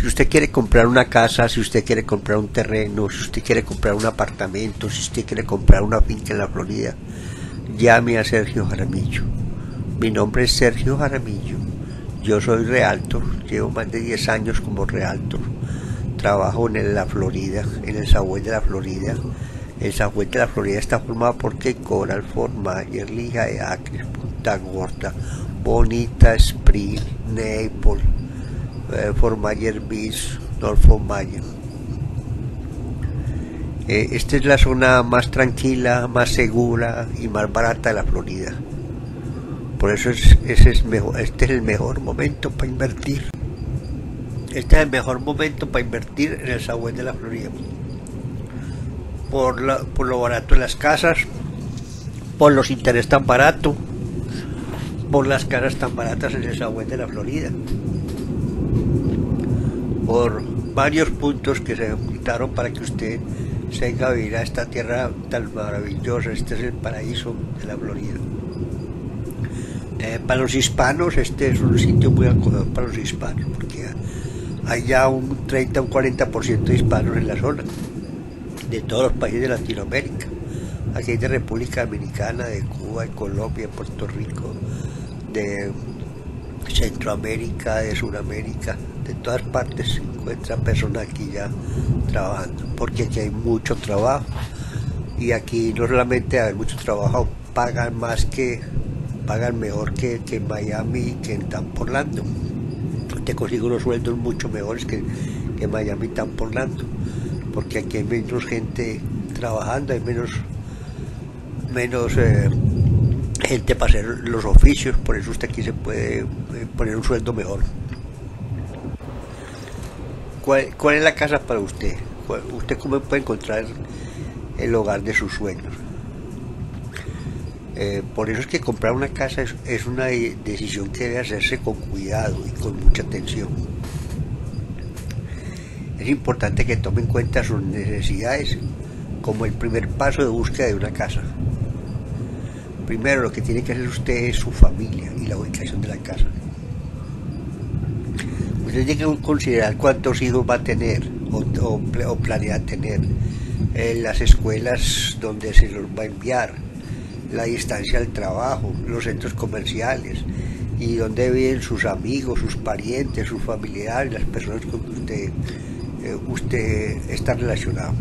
Si usted quiere comprar una casa, si usted quiere comprar un terreno, si usted quiere comprar un apartamento, si usted quiere comprar una finca en la Florida, llame a Sergio Jaramillo. Mi nombre es Sergio Jaramillo. Yo soy realtor, llevo más de 10 años como realtor. Trabajo en la Florida, en el Sagüey de la Florida. El Sagüey de la Florida está formado por Coral, Fort Myers, Lija de Acre, Punta Gorda, Bonita, Spring, Naples, eh, Fort Myers Beach, Norfolk Myers. Eh, esta es la zona más tranquila, más segura y más barata de la Florida. Por eso es, este es el mejor momento para invertir. Este es el mejor momento para invertir en el Sagüey de la Florida. Por, lo barato de las casas, por los intereses tan baratos, por las casas tan baratas en el Sagüey de la Florida. Por varios puntos que se quitaron para que usted se venga a vivir a esta tierra tan maravillosa. Este es el paraíso de la Florida. Eh, para los hispanos este es un sitio muy acogedor para los hispanos porque hay ya un 30 o un 40% de hispanos en la zona de todos los países de Latinoamérica aquí hay de República Dominicana, de Cuba, de Colombia, de Puerto Rico de Centroamérica, de Sudamérica de todas partes se encuentran personas aquí ya trabajando porque aquí hay mucho trabajo y aquí no solamente hay mucho trabajo pagan más que pagan mejor que, en Miami que en Tampa Orlando. Te consigo unos sueldos mucho mejores que, en Miami y Tampa Orlando, porque aquí hay menos gente trabajando, hay menos, menos eh, gente para hacer los oficios, por eso usted aquí se puede eh, poner un sueldo mejor. ¿Cuál, ¿Cuál, es la casa para usted? ¿Usted cómo puede encontrar el hogar de sus sueños? Eh, por eso es que comprar una casa es, una decisión que debe hacerse con cuidado y con mucha atención. Es importante que tome en cuenta sus necesidades como el primer paso de búsqueda de una casa. Primero lo que tiene que hacer usted es su familia y la ubicación de la casa. Usted tiene que considerar cuántos hijos va a tener o, planea tener, en las escuelas donde se los va a enviar, la distancia al trabajo, los centros comerciales y donde viven sus amigos, sus parientes, sus familiares, las personas con que usted, eh, está relacionado.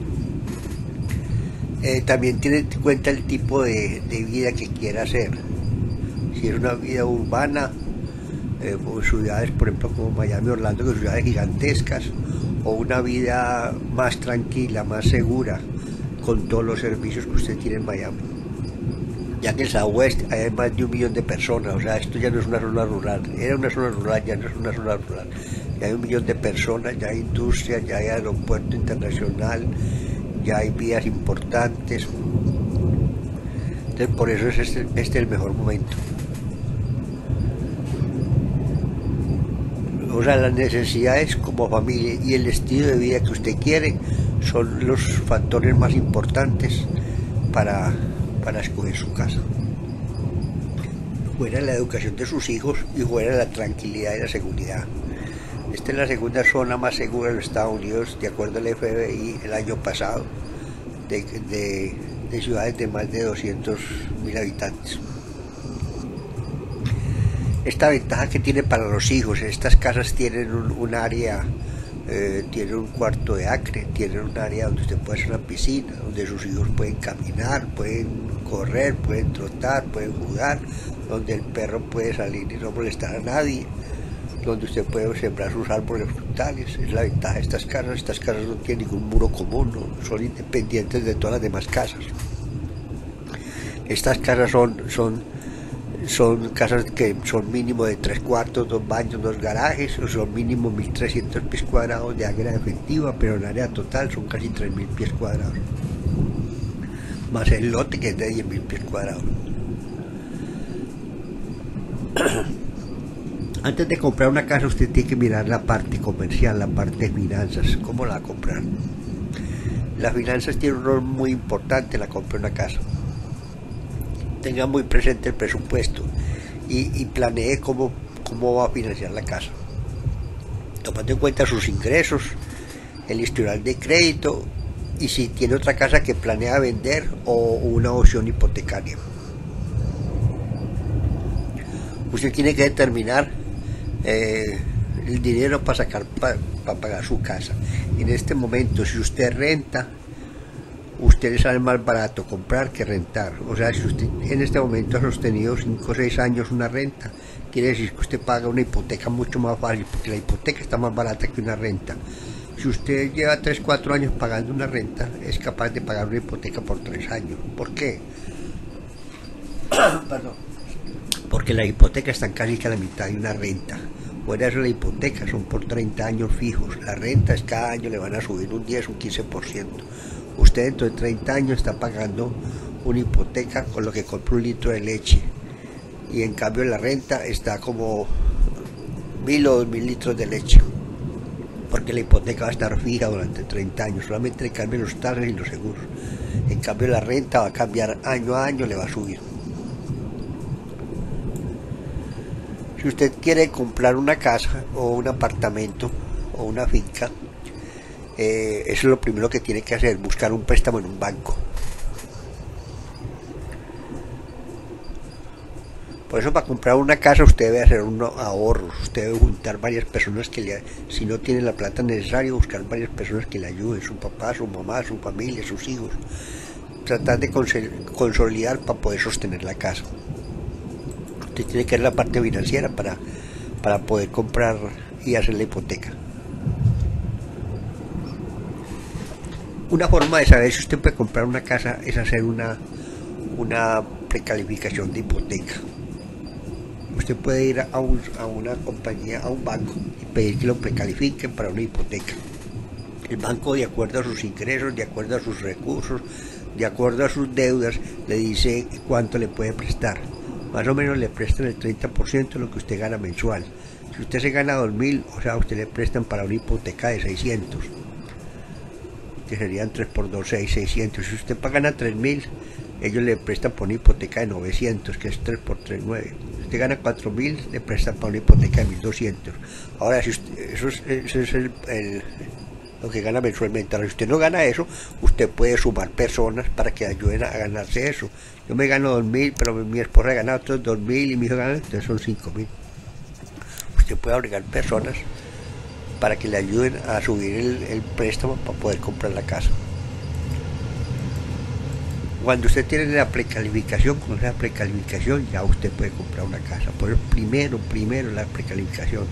Eh, también tiene en cuenta el tipo de, vida que quiera hacer. Si es una vida urbana, eh, ciudades, por ejemplo, como Miami, Orlando, que son ciudades gigantescas, o una vida más tranquila, más segura, con todos los servicios que usted tiene en Miami. Ya que el Southwest hay más de un millón de personas, o sea, esto ya no es una zona rural, era una zona rural, ya no es una zona rural, ya hay un millón de personas, ya hay industria, ya hay aeropuerto internacional, ya hay vías importantes, entonces por eso es este, este el mejor momento. O sea, las necesidades como familia y el estilo de vida que usted quiere son los factores más importantes para para escoger su casa. Fuera la educación de sus hijos y fuera la tranquilidad y la seguridad. Esta es la segunda zona más segura de los Estados Unidos, de acuerdo al FBI, el año pasado, de, ciudades de más de 200 mil habitantes. Esta ventaja que tiene para los hijos, estas casas tienen un área eh, tiene un cuarto de acre, tiene un área donde usted puede hacer una piscina, donde sus hijos pueden caminar, pueden correr, pueden trotar, pueden jugar, donde el perro puede salir y no molestar a nadie, donde usted puede sembrar sus árboles frutales. Es la ventaja de estas casas. Estas casas no tienen ningún muro común, son independientes de todas las demás casas. Estas casas son, son son casas que son mínimo de tres cuartos, dos baños, dos garajes, son mínimo 1.300 pies cuadrados de área efectiva, pero en área total son casi 3.000 pies cuadrados. Más el lote que es de 10.000 pies cuadrados. Antes de comprar una casa usted tiene que mirar la parte comercial, la parte de finanzas, cómo la comprar. Las finanzas tienen un rol muy importante en la compra de una casa tenga muy presente el presupuesto y, planee cómo, cómo va a financiar la casa. tomando en cuenta sus ingresos, el historial de crédito y si tiene otra casa que planea vender o una opción hipotecaria. Usted tiene que determinar eh, el dinero para sacar para pagar su casa. En este momento, si usted renta, usted le sale más barato comprar que rentar. O sea, si usted en este momento ha sostenido 5 o 6 años una renta, quiere decir que usted paga una hipoteca mucho más fácil, porque la hipoteca está más barata que una renta. Si usted lleva 3, 4 años pagando una renta, es capaz de pagar una hipoteca por 3 años. ¿Por qué? Perdón. Porque la hipoteca está casi que a la mitad de una renta. Fuera de eso, la hipoteca son por 30 años fijos. La renta es cada año le van a subir un 10, un 15%. Usted dentro de 30 años está pagando una hipoteca con lo que compra un litro de leche. Y en cambio la renta está como mil o dos mil litros de leche porque la hipoteca va a estar fija durante 30 años, solamente cambian los tasas y los seguros. En cambio la renta va a cambiar año a año, le va a subir. Si usted quiere comprar una casa o un apartamento o una finca, eh, eso es lo primero que tiene que hacer, buscar un préstamo en un banco. Por eso para comprar una casa usted debe hacer unos ahorros, usted debe juntar varias personas que le, si no tiene la plata necesaria, buscar varias personas que le ayuden, su papá, su mamá, su familia, sus hijos. Tratar de consolidar para poder sostener la casa. Usted tiene que ver la parte financiera para, para poder comprar y hacer la hipoteca. Una forma de saber si usted puede comprar una casa es hacer una, una precalificación de hipoteca usted puede ir a, una compañía, a un banco y pedir que lo precalifiquen para una hipoteca. El banco, de acuerdo a sus ingresos, de acuerdo a sus recursos, de acuerdo a sus deudas, le dice cuánto le puede prestar. Más o menos le prestan el 30% de lo que usted gana mensual. Si usted se gana 2.000, o sea, usted le prestan para una hipoteca de 600, que serían 3 por 2, 6, 600. Si usted paga 3.000, ellos le prestan por una hipoteca de 900, que es 3 por 3, 9 usted gana 4.000, le prestan para una hipoteca de 1.200. Ahora, si eso es, el, lo que gana mensualmente. Ahora, si usted no gana eso, usted puede sumar personas para que ayuden a ganarse eso. Yo me gano 2.000, pero mi esposa ha ganado otros 2.000 y mi hijo gana, entonces son 5.000. Usted puede obligar personas para que le ayuden a subir el préstamo para poder comprar la casa. Cuando usted tiene la precalificación, con esa precalificación ya usted puede comprar una casa. Por primero, primero la precalificación.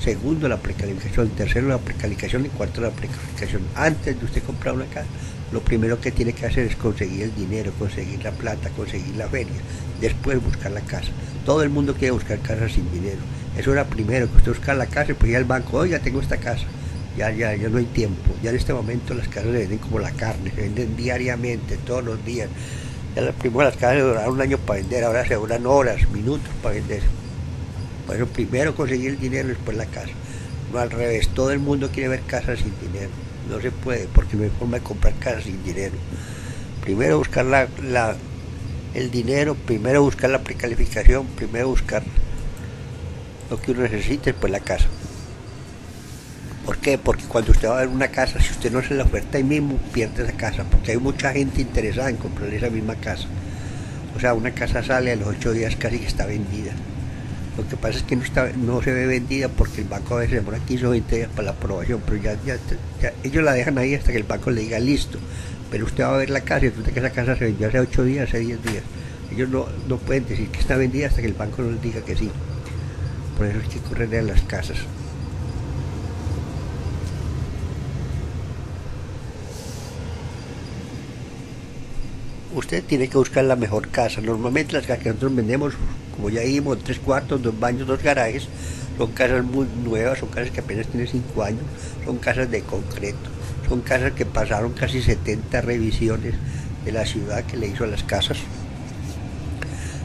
Segundo, la precalificación. Tercero, la precalificación. Y cuarto, la precalificación. Antes de usted comprar una casa, lo primero que tiene que hacer es conseguir el dinero, conseguir la plata, conseguir la feria. Después buscar la casa. Todo el mundo quiere buscar casas sin dinero. Eso era primero, que usted buscar la casa y pues ya el banco, ya tengo esta casa ya, ya, ya no hay tiempo. Ya en este momento las casas se venden como la carne, se venden diariamente, todos los días. Ya las primeras las casas duraron un año para vender, ahora se duran horas, minutos para vender. Bueno, primero conseguir el dinero y después la casa. No al revés, todo el mundo quiere ver casas sin dinero. No se puede, porque no hay forma de comprar casas sin dinero. Primero buscar la, la, el dinero, primero buscar la precalificación, primero buscar lo que uno necesite, después la casa. ¿Por qué? Porque cuando usted va a ver una casa, si usted no se la oferta ahí mismo, pierde esa casa, porque hay mucha gente interesada en comprar esa misma casa. O sea, una casa sale a los ocho días casi que está vendida. Lo que pasa es que no, está, no se ve vendida porque el banco a veces demora 15 o 20 días para la aprobación, pero ya, ya, ellos la dejan ahí hasta que el banco le diga listo. Pero usted va a ver la casa y usted que esa casa se vendió hace 8 días, hace 10 días. Ellos no, no pueden decir que está vendida hasta que el banco no les diga que sí. Por eso hay que correr a las casas. usted tiene que buscar la mejor casa. Normalmente las casas que nosotros vendemos, como ya dijimos, tres cuartos, dos baños, dos garajes, son casas muy nuevas, son casas que apenas tienen cinco años, son casas de concreto, son casas que pasaron casi 70 revisiones de la ciudad que le hizo a las casas.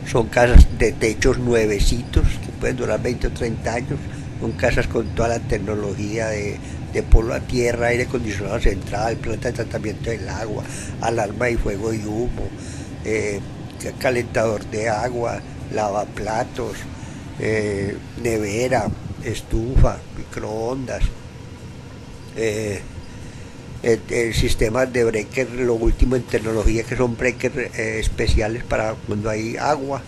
Son casas de techos nuevecitos pueden durar 20 o 30 años, son casas con toda la tecnología de de polo a tierra, aire acondicionado central, planta de tratamiento del agua, alarma y fuego y humo, eh, calentador de agua, lavaplatos, eh, nevera, estufa, microondas, eh, el, sistema de breaker, lo último en tecnología que son breakers eh, especiales para cuando hay agua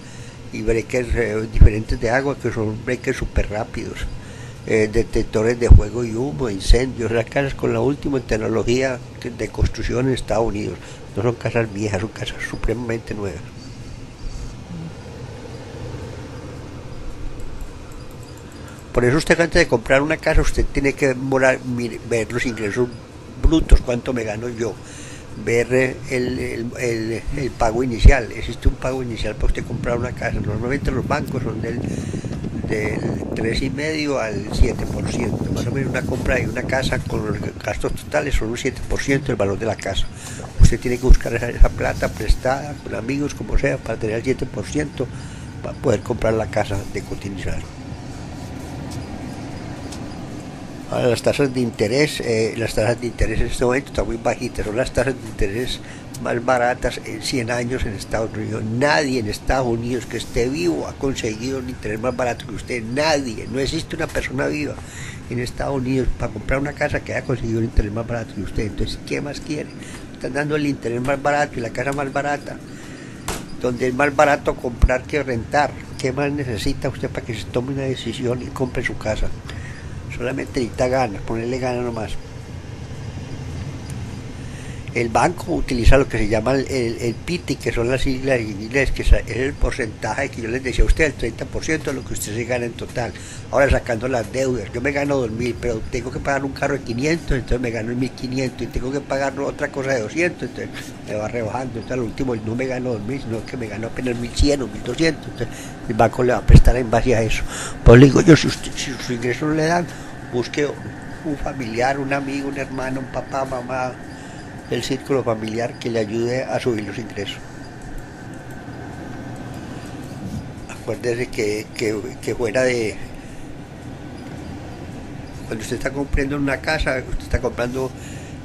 y breakers eh, diferentes de agua que son breakers súper rápidos. detectores de fuego y humo, incendios, las casas con la última tecnología de construcción en Estados Unidos. No son casas viejas, son casas supremamente nuevas. Por eso usted antes de comprar una casa, usted tiene que ver los ingresos brutos, cuánto me gano yo, ver el, pago inicial. Existe un pago inicial para usted comprar una casa. Normalmente los bancos son del, del 3,5 al 7%. Más o menos una compra de una casa con los gastos totales son un 7% del valor de la casa. Usted tiene que buscar esa, plata prestada con amigos, como sea, para tener el 7% para poder comprar la casa de cotizar. Ahora las tasas de interés, eh, las tasas de interés en este momento están muy bajitas, son las tasas de interés más baratas en 100 años en Estados Unidos. Nadie en Estados Unidos que esté vivo ha conseguido un interés más barato que usted, nadie, no existe una persona viva en Estados Unidos para comprar una casa que haya conseguido un interés más barato que usted. Entonces, ¿qué más quiere? Están dando el interés más barato y la casa más barata, donde es más barato comprar que rentar. ¿Qué más necesita usted para que se tome una decisión y compre su casa? Solamente necesita ganas, ponerle ganas nomás. El banco utiliza lo que se llama el, el, PITI, que son las siglas en inglés, que es el porcentaje que yo les decía a usted, el 30% de lo que usted se gana en total. Ahora sacando las deudas, yo me gano 2.000, pero tengo que pagar un carro de 500, entonces me gano 1.500 y tengo que pagar otra cosa de 200, entonces me va rebajando. Entonces al último no me gano 2.000, sino que me gano apenas 1.100 o 1.200. Entonces el banco le va a prestar en base a eso. Pues le digo yo, si, usted, si sus ingresos le dan, busque un familiar, un amigo, un hermano, un papá, mamá, el círculo familiar que le ayude a subir los ingresos. Acuérdese que, que, fuera de... Cuando usted está comprando una casa, usted está comprando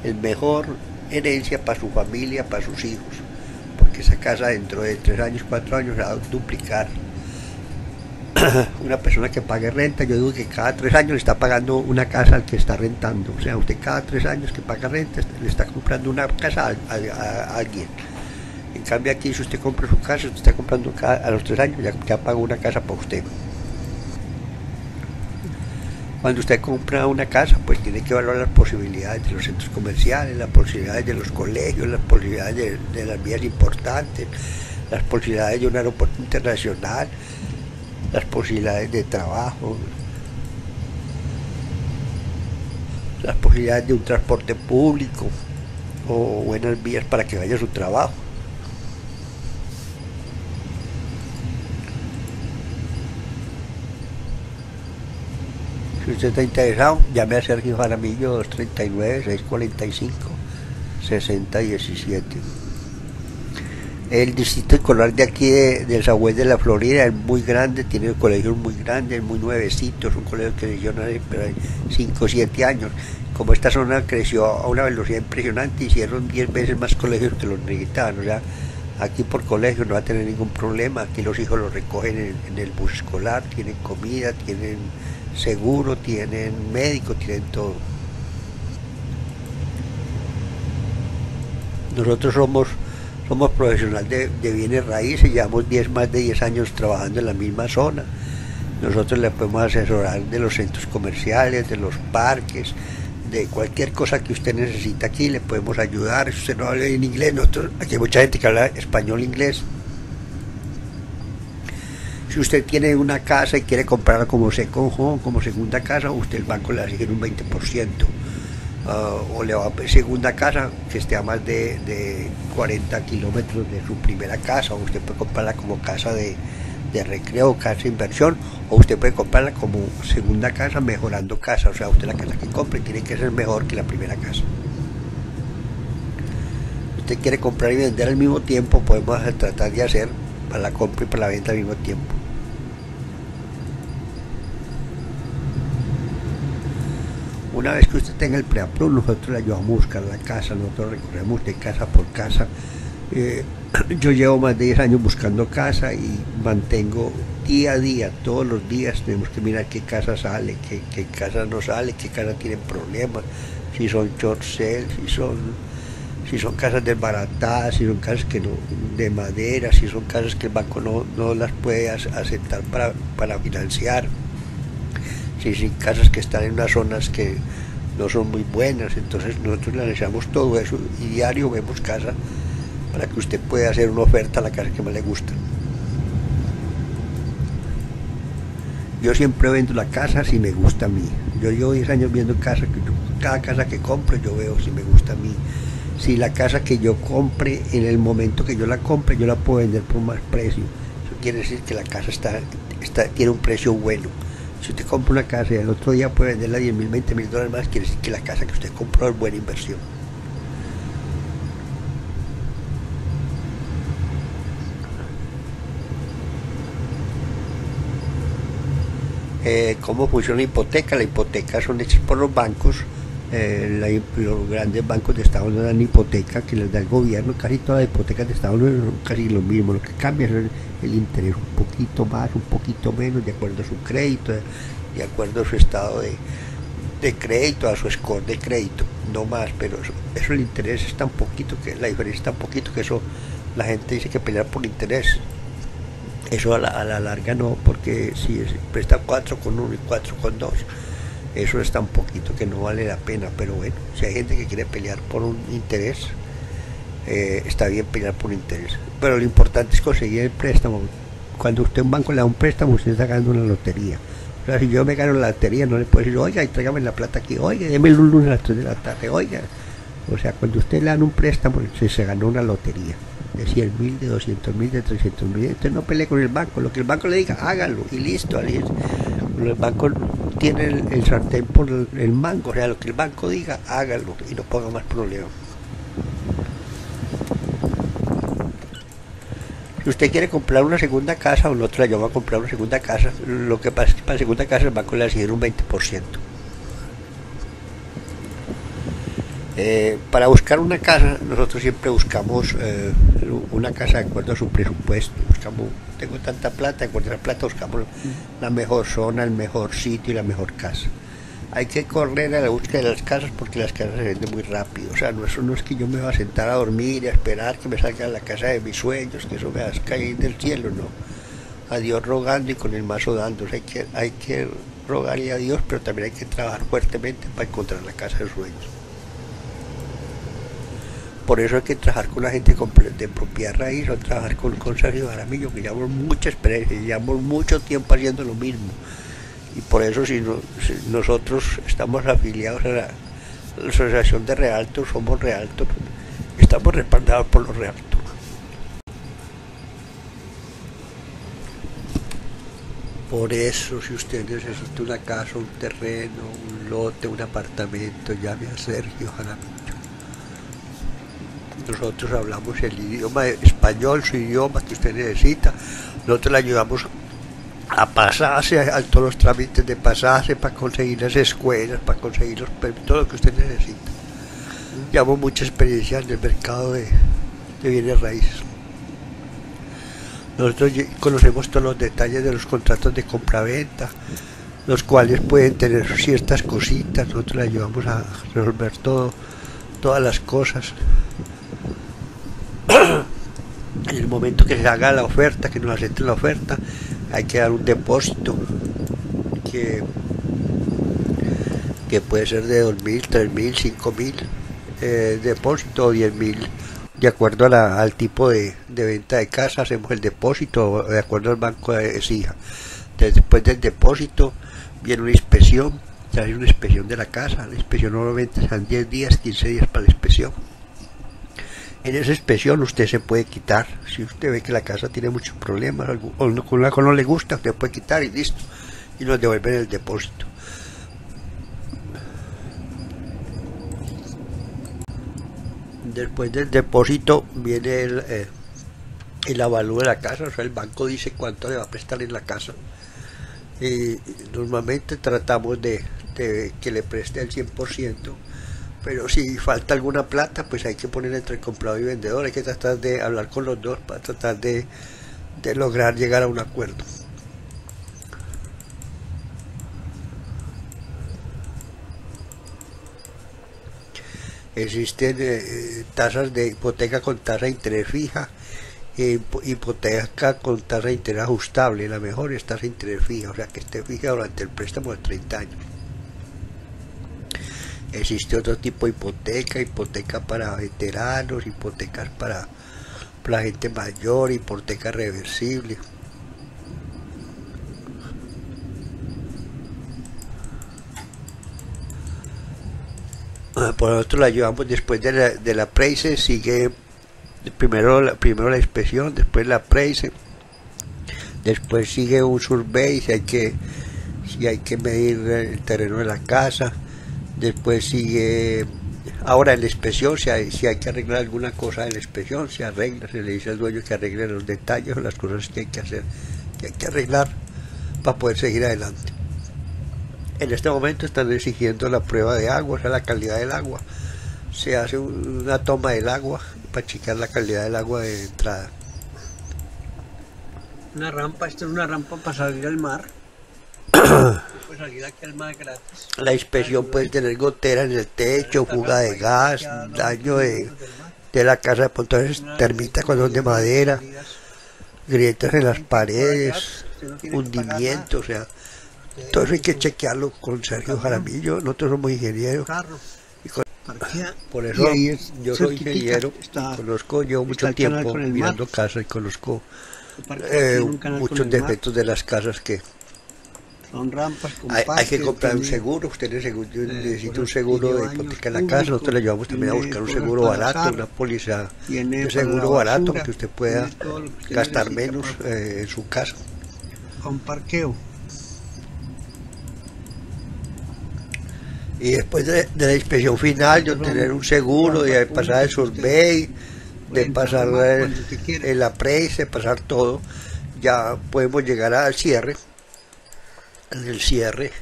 el mejor herencia para su familia, para sus hijos, porque esa casa dentro de tres años, cuatro años va a duplicar una persona que pague renta, yo digo que cada tres años le está pagando una casa al que está rentando. O sea, usted cada tres años que paga renta le está comprando una casa a, alguien. En cambio aquí si usted compra su casa, usted está comprando a los tres años, ya, ya paga una casa para usted. Cuando usted compra una casa, pues tiene que evaluar las posibilidades de los centros comerciales, las posibilidades de los colegios, las posibilidades de, de las vías importantes, las posibilidades de un aeropuerto internacional, las posibilidades de trabajo, las posibilidades de un transporte público o buenas vías para que vaya a su trabajo. Si usted está interesado, llame a Sergio Jaramillo 239 645 6017. El distrito escolar de aquí de, de Zahuel de la Florida es muy grande, tiene colegios muy grandes, muy nuevecitos, un colegio que pero hay 5 o 7 años. Como esta zona creció a una velocidad impresionante, hicieron 10 veces más colegios que los necesitaban. O sea, aquí por colegio no va a tener ningún problema, aquí los hijos los recogen en, en el bus escolar, tienen comida, tienen seguro, tienen médico, tienen todo. Nosotros somos somos profesionales de, bienes raíces, llevamos 10, más de 10 años trabajando en la misma zona. Nosotros le podemos asesorar de los centros comerciales, de los parques, de cualquier cosa que usted necesita aquí, le podemos ayudar. Si usted no habla en inglés, nosotros, aquí hay mucha gente que habla español inglés. Si usted tiene una casa y quiere comprarla como second como segunda casa, usted el banco le asigna un 20%. Ah, o le va a segunda casa que esté a más de, 40 kilómetros de su primera casa, o usted puede comprarla como casa de, de recreo, casa de inversión, o usted puede comprarla como segunda casa mejorando casa, o sea, usted la casa que compre tiene que ser mejor que la primera casa. Usted quiere comprar y vender al mismo tiempo, podemos tratar de hacer para la compra y para la venta al mismo tiempo. Una vez que usted tenga el preapro, nosotros le ayudamos a buscar la casa, nosotros recorremos de casa por casa. Eh, yo llevo más de 10 años buscando casa y mantengo día a día, todos los días tenemos que mirar qué casa sale, qué, qué casa no sale, qué casa tienen problemas, si son short sales, si son, si son casas desbaratadas, si son casas que no, de madera, si son casas que el banco no, no las puede aceptar para, para financiar, si son casas que están en unas zonas que no son muy buenas, entonces nosotros analizamos todo eso y diario vemos casa para que usted pueda hacer una oferta a la casa que más le gusta. Yo siempre vendo la casa si me gusta a mí. Yo llevo 10 años viendo casa, cada casa que compro yo veo si me gusta a mí. Si la casa que yo compre, en el momento que yo la compre, yo la puedo vender por más precio. Eso quiere decir que la casa está, está, tiene un precio bueno. Si usted compra una casa y el otro día puede venderla a 10 mil, 20 mil dólares más, quiere decir que la casa que usted compró es buena inversión. Eh, cómo funciona la hipoteca. La hipoteca son hechas por los bancos. Eh, los grandes bancos de Estados Unidos dan hipoteca que les da el gobierno. Casi todas las hipotecas de Estados Unidos son casi lo mismo. Lo que cambia es el, interés un poquito más, un poquito menos, de acuerdo a su crédito, de acuerdo a su estado de, crédito, a su score de crédito. No más, pero eso, eso el interés es tan poquito que la diferencia es tan poquito que eso la gente dice que pelear por interés eso a la, larga no, porque si presta 4 con 1 y 4 con 2, eso es tan poquito que no vale la pena. Pero bueno, si hay gente que quiere pelear por un interés, eh, está bien pelear por un interés. Pero lo importante es conseguir el préstamo. Cuando usted un banco le da un préstamo, usted está ganando una lotería. O sea, si yo me gano la lotería, no le puedo decir, oiga, tráigame la plata aquí, oiga, déme un lunes a las 3 de la tarde, oiga. O sea, cuando usted le dan un préstamo, se, se ganó una lotería de 100 mil, de 200 mil, de 300 mil. Entonces no pelee con el banco, lo que el banco le diga, hágalo y listo. El banco tiene el, sartén por el, mango, o sea, lo que el banco diga, hágalo y no ponga más problemas. Si usted quiere comprar una segunda casa o la llevamos a comprar una segunda casa, lo que pasa es que para la segunda casa el banco le va un 20%. Eh, para buscar una casa, nosotros siempre buscamos eh, una casa de acuerdo a su presupuesto. Buscamos, tengo tanta plata, la plata buscamos la mejor zona, el mejor sitio y la mejor casa. Hay que correr a la búsqueda de las casas porque las casas se venden muy rápido. O sea, no es que yo me va a sentar a dormir y a esperar que me salga la casa de mis sueños, que eso me va a caer del cielo, no. A Dios rogando y con el mazo dando. hay, que, hay que rogarle a Dios, pero también hay que trabajar fuertemente para encontrar la casa de sueños. Por eso hay que trabajar con la gente de propiedad raíz o trabajar con, con Sergio Jaramillo, que llevamos mucha experiencia, llevamos mucho tiempo haciendo lo mismo. Y por eso si, nosotros estamos afiliados a la, Asociación de Realtos, somos Realtos, estamos respaldados por los Realtos. Por eso, si usted necesita una casa, un terreno, un lote, un apartamento, llame a Sergio Jaramillo nosotros hablamos el idioma español, su idioma que usted necesita, nosotros le ayudamos a pasarse a, todos los trámites de pasarse para conseguir las escuelas, para conseguir los todo lo que usted necesita. Llevamos mucha experiencia en el mercado de, bienes raíces. Nosotros conocemos todos los detalles de los contratos de compra-venta, los cuales pueden tener ciertas cositas, nosotros le ayudamos a resolver todo, todas las cosas en el momento que se haga la oferta, que nos acepten la oferta, hay que dar un depósito que, puede ser de 2.000, 3.000, 5.000 eh, depósito o 10.000 de acuerdo al tipo de, venta de casa hacemos el depósito de acuerdo al banco de exija después del depósito viene una inspección hay una inspección de la casa la inspección normalmente son 10 días 15 días para la inspección en esa inspección usted se puede quitar. Si usted ve que la casa tiene muchos problemas o con algo no le gusta, usted puede quitar y listo. Y nos devuelven el depósito. Después del depósito viene el, eh, el de la casa, o sea, el banco dice cuánto le va a prestar en la casa. Y normalmente tratamos de, de que le preste el 100% pero si falta alguna plata, pues hay que poner entre comprador y vendedor, hay que tratar de hablar con los dos para tratar de, de lograr llegar a un acuerdo. Existen eh, tasas de hipoteca con tasa de interés fija e hipoteca con tasa de interés ajustable. La mejor es tasa de interés fija, o sea que esté fija durante el préstamo de 30 años. Existe otro tipo de hipoteca, hipoteca para veteranos, hipotecas para, la gente mayor, hipoteca reversible. Por otro la llevamos después de la, de la Preise, sigue primero la, primero la inspección, después la Preise, después sigue un survey si hay que, si hay que medir el terreno de la casa, después sigue ahora en la si hay, que arreglar alguna cosa en la inspección se arregla se le dice al dueño que arregle los detalles las cosas que hay que hacer que hay que arreglar para poder seguir adelante. En este momento están exigiendo la prueba de agua o sea la calidad del agua. Se hace una toma del agua para checar la calidad del agua de entrada. Una rampa esto es una rampa para salir al mar la inspección puede tener gotera en el techo, fuga de gas, daño de, la casa, de entonces termita con de madera, grietas en las paredes, hundimiento, o sea, todo eso hay que chequearlo con Sergio Jaramillo, nosotros somos ingenieros. por eso yo soy ingeniero, conozco yo mucho tiempo mirando casas y conozco eh, muchos defectos de las casas que son rampas con hay, hay, que comprar un seguro, usted necesita un seguro de hipoteca en la casa, nosotros le llevamos también a buscar un seguro barato, una póliza de seguro barato, que usted pueda gastar menos eh, en su casa. Con parqueo. Y después de, la inspección final, de tener un seguro, de pasar el survey, de pasar el, aprecio, de pasar todo, ya podemos llegar al cierre en el cierre.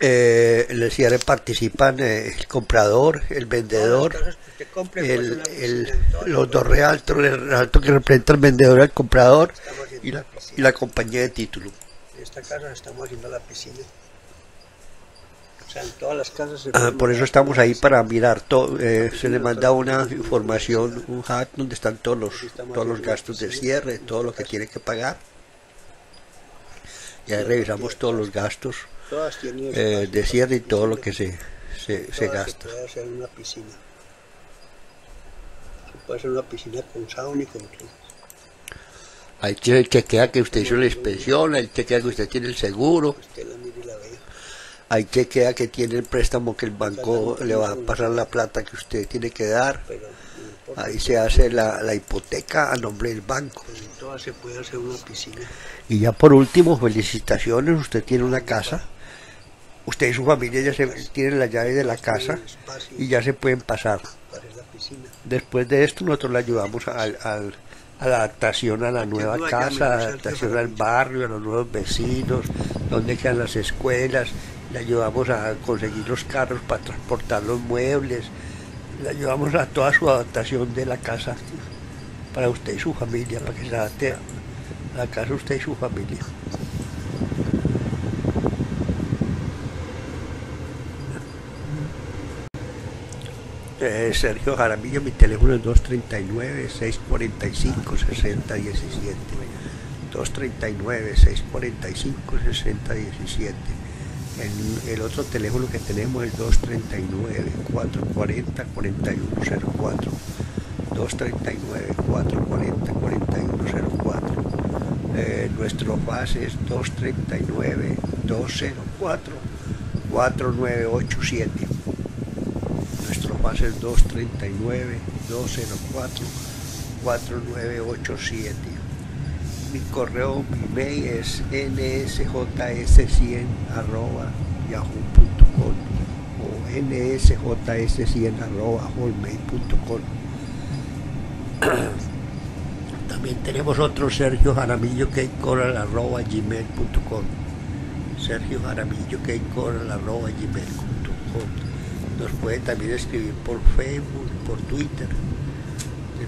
Eh, en el cierre participan eh, el comprador, el vendedor, el, los dos realtos, el realto que representa al vendedor, al comprador y la, y la compañía de título. En esta casa estamos haciendo la piscina. O sea, en todas las casas ah, por eso estamos ahí para mirar todo. Eh, se le manda una información, un hat donde están todos los, todos los gastos de cierre, todo lo que tiene que pagar ya revisamos todos los gastos eh, de cierre y todo lo que se, se, se gasta. Se puede hacer una piscina. Se puede hacer una piscina con sauna y con todo. Ahí chequea que usted hizo la inspección, ahí chequea que usted tiene el seguro. Ahí chequea que tiene el préstamo que el banco le va a pasar la plata que usted tiene que dar. Ahí se hace la, la hipoteca a nombre del banco. Pues se puede hacer una piscina. Y ya por último, felicitaciones, usted tiene una casa. Usted y su familia ya se tienen la llave de la casa y ya se pueden pasar. Después de esto nosotros le ayudamos al, al, a la adaptación a la nueva casa, a la adaptación al barrio, a los nuevos vecinos, donde quedan las escuelas, le ayudamos a conseguir los carros para transportar los muebles, le ayudamos a toda su adaptación de la casa para usted y su familia, para que se adapte a la casa usted y su familia. Eh, Sergio Jaramillo, mi teléfono es 239-645-6017. 239-645-6017. El, el otro teléfono que tenemos es 239-440-4104. 239-440-4104. Eh, nuestro base es 239-204-4987. Nuestro base es 239-204-4987. Mi correo, mi mail es nsjs100 yahoo.com o nsjs100 holmail.com También tenemos otro Sergio Jaramillo que arroba gmail.com Sergio Jaramillo que arroba gmail.com Nos puede también escribir por Facebook, por Twitter.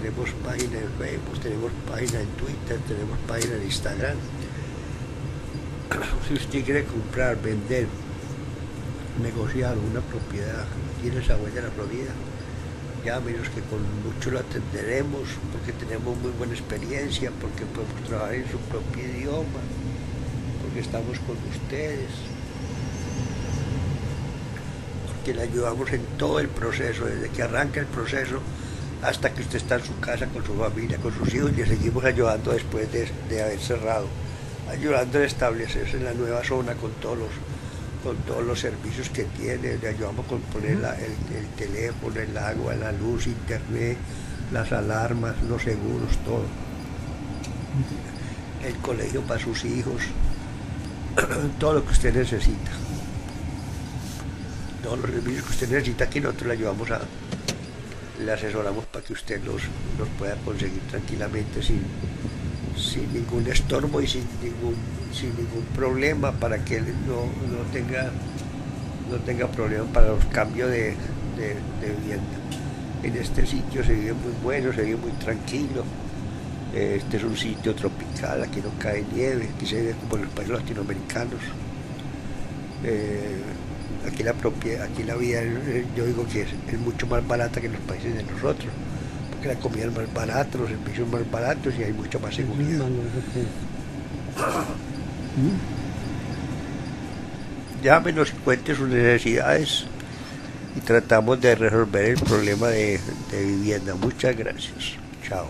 Tenemos página en Facebook, tenemos página en Twitter, tenemos página en Instagram. Si usted quiere comprar, vender negociar una propiedad aquí en el Sagüey de la Florida, llámenos que con mucho lo atenderemos, porque tenemos muy buena experiencia, porque podemos trabajar en su propio idioma, porque estamos con ustedes, porque le ayudamos en todo el proceso, desde que arranca el proceso hasta que usted está en su casa con su familia, con sus hijos, y le seguimos ayudando después de, haber cerrado, ayudando a establecerse en la nueva zona con todos los, con todos los servicios que tiene, le ayudamos con poner el, teléfono, el agua, la luz, internet, las alarmas, los seguros, todo. El colegio para sus hijos, todo lo que usted necesita. Todos los servicios que usted necesita aquí nosotros le ayudamos a, le asesoramos para que usted los, los pueda conseguir tranquilamente sin, sin ningún estorbo y sin ningún, sin ningún problema para que no, no tenga no tenga problema para los cambios de, vivienda. En este sitio se vive muy bueno, se vive muy tranquilo. Este es un sitio tropical, aquí no cae nieve, aquí se vive como en los países latinoamericanos. Eh, aquí la propia, aquí la vida, yo digo que es, mucho más barata que en los países de nosotros, porque la comida es más barata, los servicios más baratos y hay mucha más seguridad. Llámenos y cuente sus necesidades y tratamos de resolver el problema de vivienda. Muchas gracias. Chao.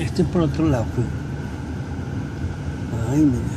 este por otro lado. Mira,